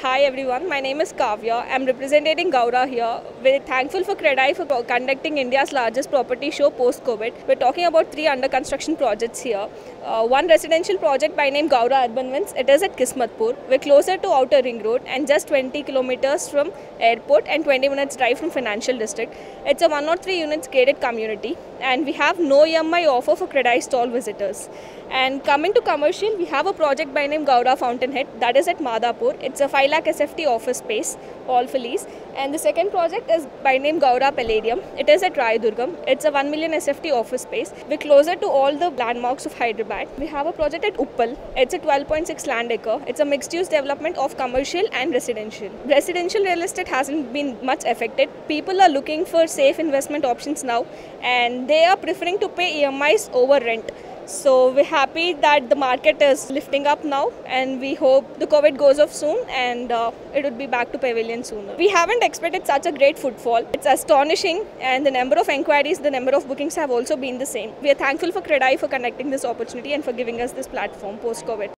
Hi everyone, my name is Kavya. I'm representing Gowra here. We're thankful for Credai for conducting India's largest property show post-COVID. We're talking about three under construction projects here. Uh, one residential project by name Gowra Urban Winds. It is at Kismatpur. We're closer to Outer Ring Road and just 20 kilometers from airport and 20 minutes drive from Financial District. It's a 103 units gated community and we have no EMI offer for Credai stall visitors. And coming to commercial, we have a project by name Gowra Fountainhead that is at Madhapur. It's a 5 lakh SFT office space, all for. And the second project is by name Gowra Palladium. It is at Rayadurgam. It's a 1 million SFT office space. We're closer to all the landmarks of Hyderabad. We have a project at Uppal. It's a 12.6 land acre. It's a mixed use development of commercial and residential. Residential real estate hasn't been much affected. People are looking for safe investment options now and they are preferring to pay EMIs over rent. So we're happy that the market is lifting up now and we hope the COVID goes off soon and uh, it would be back to pavilion sooner. We haven't expected such a great footfall. It's astonishing and the number of enquiries, the number of bookings have also been the same. We are thankful for Credai for conducting this opportunity and for giving us this platform post-COVID.